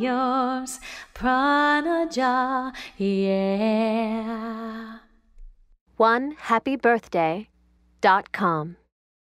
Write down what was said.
yours, Pranaja, yeah. One happy birthday dot com.